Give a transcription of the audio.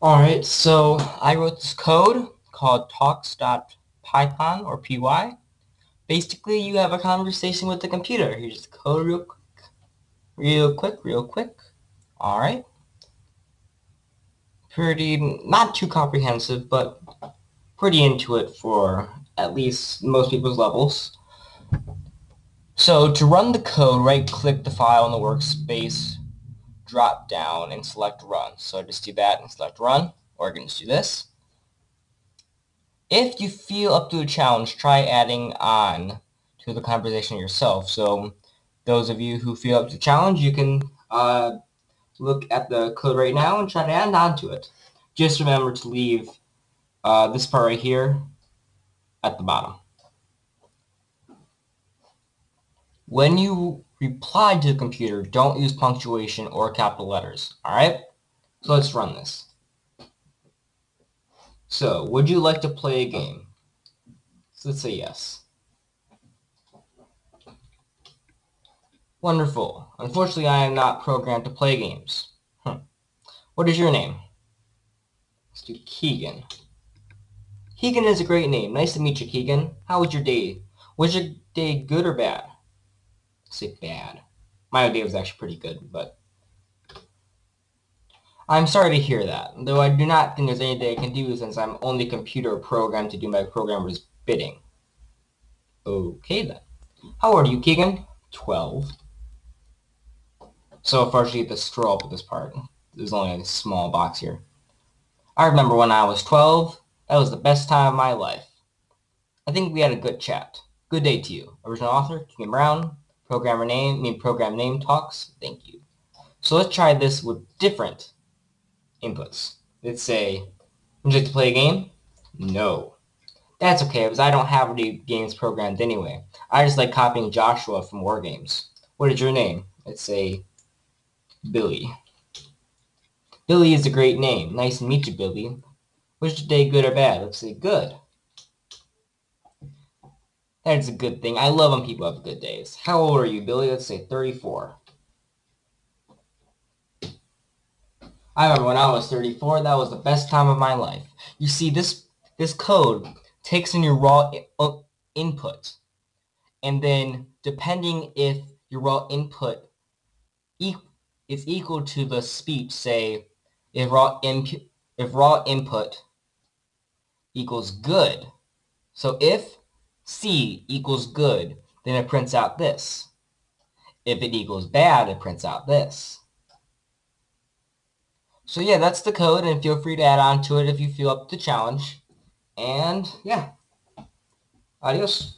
Alright, so I wrote this code called talks.python or py. Basically, you have a conversation with the computer. Here's the code real quick. Real quick, real quick. Alright. Pretty, not too comprehensive, but pretty into it for at least most people's levels. So to run the code, right-click the file in the workspace, drop down, and select Run. So just do that and select Run, or you can just do this. If you feel up to a challenge, try adding on to the conversation yourself. So those of you who feel up to the challenge, you can uh, look at the code right now and try to add on to it. Just remember to leave uh, this part right here at the bottom. When you reply to the computer, don't use punctuation or capital letters. All right? So let's run this. So, would you like to play a game? So let's say yes. Wonderful. Unfortunately, I am not programmed to play games. Hmm. What is your name? Let's do Keegan. Keegan is a great name. Nice to meet you, Keegan. How was your day? Was your day good or bad? Say bad. My idea was actually pretty good, but I'm sorry to hear that, though I do not think there's anything I can do since I'm only computer programmed to do my programmer's bidding. Okay then. How old are you, Keegan? 12. So unfortunately, you have to scroll up with this part. There's only a small box here. I remember when I was 12. That was the best time of my life. I think we had a good chat. Good day to you. Original author, Keegan Brown. Programmer name, I mean program name talks. Thank you. So let's try this with different inputs. Let's say, would you like to play a game? No. That's okay, because I don't have any games programmed anyway. I just like copying Joshua from War Games. What is your name? Let's say Billy. Billy is a great name. Nice to meet you, Billy. Was your day good or bad? Let's say good. That's a good thing. I love when people have good days. How old are you, Billy? Let's say 34. I remember when I was 34, that was the best time of my life. You see, this this code takes in your raw uh, input, and then depending if your raw input e is equal to the speech, say if raw if raw input equals good. So if C equals good, then it prints out this. If it equals bad, it prints out this. So yeah, that's the code, and feel free to add on to it if you feel up to the challenge. And yeah, adios.